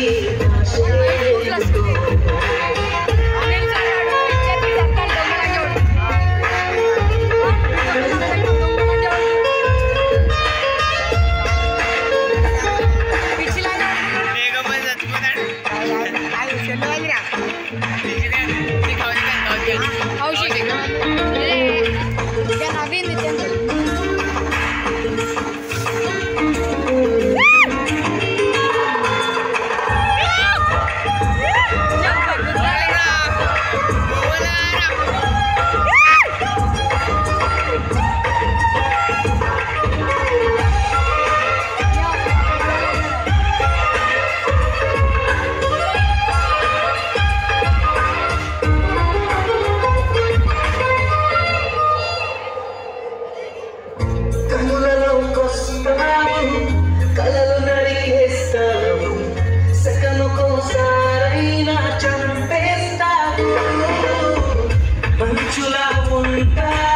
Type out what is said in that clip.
Let's go. goodbye.